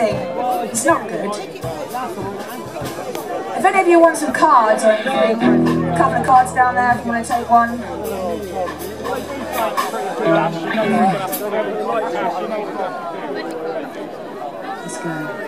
sing. It's not good. If any of you want some cards or anything, a couple of cards down there if you want to take one. Let's go.